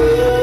you.